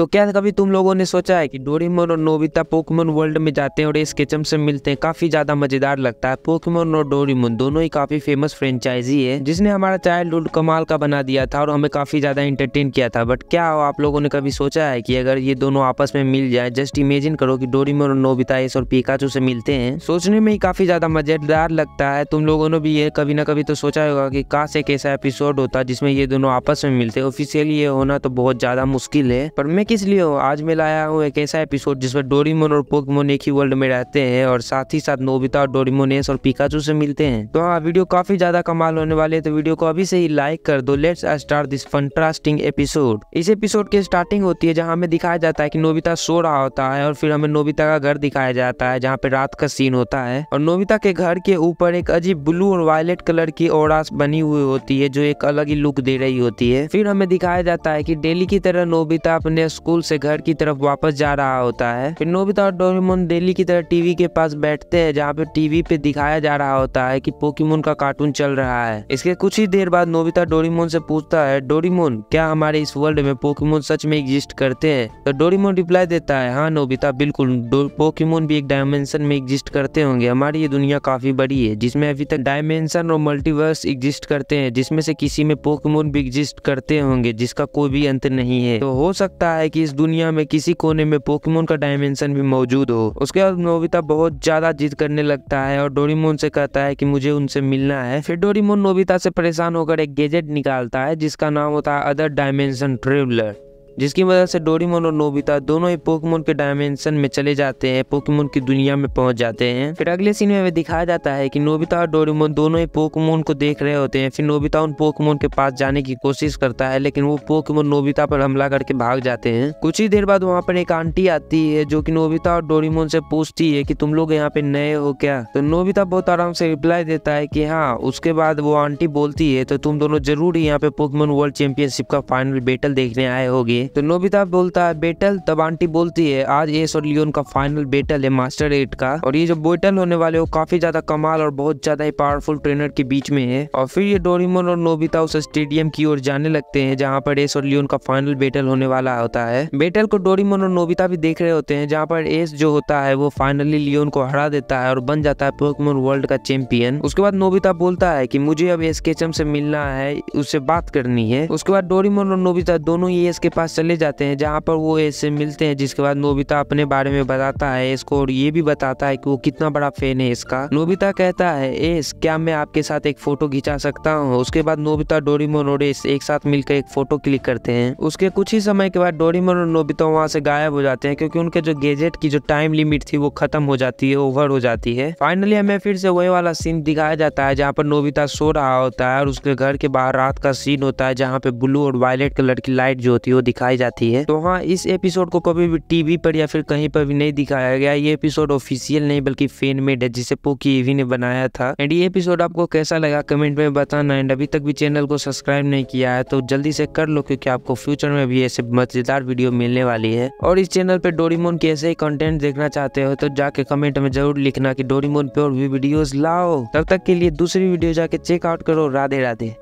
तो क्या कभी तुम लोगों ने सोचा है कि डोरीमोन और नोबिता पोकमोन वर्ल्ड में जाते हैं और इस केचम से मिलते हैं? काफ़ी ज़्यादा मज़ेदार लगता है। पोकमोन और डोरीमोन दोनों ही काफ़ी फ़ेमस फ्रेंचाइजी है जिसने हमारा चाइल्डहुड कमाल का बना दिया था और हमें काफ़ी ज़्यादा इंटरटेन किया था। बट क्या आप लोगों ने कभी सोचा है कि अगर ये दोनों आपस में मिल जाए जस्ट इमेजिन करो कि डोरीमोन और नोबिता इस और पिकाचू से मिलते हैं। सोचने में ही काफ़ी ज़्यादा मज़ेदार लगता है। तुम लोगों ने भी ये कभी ना कभी तो सोचा होगा कि काश एक ऐसा एपिसोड होता जिसमें ये दोनों आपस में मिलते। ऑफिशियली ये होना तो बहुत ज़्यादा मुश्किल है। पर मैं किस लिए हूँ? आज मैं लाया हूँ एक ऐसा एपिसोड जिसमें डोरीमोन और पोकेमोन एक ही वर्ल्ड में रहते हैं और साथ ही साथ नोबिता और डोरीमोन एस और पिकाचू से मिलते हैं। तो हाँ वीडियो काफ़ी ज़्यादा कमाल होने वाले है तो वीडियो को अभी से ही लाइक कर दो। Let's start this fantastic episode इस एपिसोड की स्टार्टिंग होती है जहाँ हमें दिखाया जाता है कि नोबिता सो रहा होता है और फिर हमें नोबिता का घर दिखाया जाता है, जहाँ पे रात का सीन होता है। और नोबिता के घर के ऊपर एक अजीब ब्लू और वायलेट कलर की ओरास बनी हुई होती है, जो एक अलग ही लुक दे रही होती है। फिर हमें दिखाया जाता है कि डेली की तरह नोबिता अपने स्कूल से घर की तरफ़ वापस जा रहा होता है। फिर नोबिता और डोरेमोन डेली की तरह टीवी के पास बैठते हैं, जहाँ पे टीवी पे दिखाया जा रहा होता है कि पोकेमोन का कार्टून चल रहा है। इसके कुछ ही देर बाद नोबिता डोरीमोन से पूछता है, डोरीमोन, क्या हमारे इस वर्ल्ड में पोकेमोन सच में एग्जिस्ट करते हैं? तो डोरीमोन रिप्लाई देता है हाँ नोबिता, बिल्कुल पोकेमोन भी एक डायमेंशन में एग्जिस्ट करते होंगे। हमारी ये दुनिया काफ़ी बड़ी है, जिसमें अभी तक डायमेंशन और मल्टीवर्स एग्जिस्ट करते हैं, जिसमें से किसी में पोकेमोन भी एग्जिस्ट करते होंगे, जिसका कोई भी अंत नहीं है। तो हो सकता है कि इस दुनिया में किसी कोने में पोकेमोन का डायमेंशन भी मौजूद हो। उसके बाद नोबिता बहुत ज़्यादा जिद करने लगता है और डोरीमोन से कहता है कि मुझे उनसे मिलना है। फिर डोरीमोन नोबिता से परेशान होकर एक गेजेट निकालता है, जिसका नाम होता है अदर डायमेंशन ट्रेवलर जिसकी वजह से डोरीमोन और नोबिता दोनों ही पोकमोन के डायमेंशन में चले जाते हैं, पोकमोन की दुनिया में पहुँच जाते हैं। फिर अगले सीन में दिखाया जाता है कि नोबिता और डोरीमोन दोनों ही पोकमोन को देख रहे होते हैं। फिर नोबिता उन पोकेमोन के पास जाने की कोशिश करता है, लेकिन वो पोकमोन नोबिता पर हमला करके भाग जाते हैं। कुछ ही देर बाद वहाँ पर एक आंटी आती है, जो की नोबिता और डोरीमोन से पूछती है की तुम लोग यहाँ पे नए हो क्या? तो नोबिता बहुत आराम से रिप्लाई देता है की हाँ उसके बाद वो आंटी बोलती है तो तुम दोनों ज़रूर यहाँ पे पोकमोन वर्ल्ड चैंपियनशिप का फाइनल बेटल देखने आए होगे। तो नोबिता बोलता है, बेटल, तब आंटी बोलती है, आज एस और लियोन का फाइनल बेटल है मास्टर एट का। और ये जो बेटल होने वाले वो काफ़ी ज़्यादा कमाल और बहुत ज़्यादा ही पावरफुल ट्रेनर के बीच में है। और फिर ये डोरीमोन और नोबिता उस स्टेडियम की ओर जाने लगते हैं, जहाँ पर एस और लियोन का फाइनल बेटल होने वाला होता है। बेटल को डोरीमोन और नोबिता भी देख रहे होते हैं, जहाँ पर एस जो होता है, वो फाइनली लियोन को हरा देता है और बन जाता है पोकेमोन वर्ल्ड का चैंपियन उसके बाद नोबिता बोलता है की, मुझे अब एस केचम से मिलना है, उससे बात करनी है। उसके बाद डोरीमोन और नोबिता दोनों ही एस के पास चले जाते हैं, जहाँ पर वो ऐसे मिलते हैं, जिसके बाद नोबिता अपने बारे में बताता है इसको और ये भी बताता है कि वो कितना बड़ा फ़ैन है इसका। नोबिता कहता है, एस, क्या मैं आपके साथ एक फ़ोटो खिंचा सकता हूँ? उसके बाद नोबिता, डोरीमोन और एस एक साथ मिलकर एक फ़ोटो क्लिक करते हैं। उसके कुछ ही समय के बाद डोरीमोन और नोबिता वहाँ से गायब हो जाते हैं, क्योंकि उनके जो गेजेट की जो टाइम लिमिट थी वो खत्म हो जाती है, ओवर हो जाती है। फाइनली हमें फिर से वही वाला सीन दिखाया जाता है, जहाँ पर नोबिता सो रहा होता है और उसके घर के बाहर रात का सीन होता है, जहाँ पे ब्लू और वायलेट कलर की लाइट जो होती है वो दिखाई जाती है। तो हाँ इस एपिसोड को कभी भी टीवी पर या फिर कहीं पर भी नहीं दिखाया गया। ये एपिसोड ऑफिशियल नहीं, बल्कि फेन मेड है, जिसे पोकी एवी ने बनाया था। एंड ये एपिसोड आपको कैसा लगा कमेंट में बताना। एंड अभी तक भी चैनल को सब्सक्राइब नहीं किया है तो जल्दी से कर लो, क्योंकि आपको फ्यूचर में भी ऐसे मज़ेदार वीडियो मिलने वाली है। और इस चैनल पे डोरीमोन के ऐसे ही कंटेंट देखना चाहते हो तो जाके कमेंट में ज़रूर लिखना कि डोरीमोन पे और भी वीडियोस लाओ। तब तक के लिए दूसरी वीडियो जाके चेकआउट करो। राधे राधे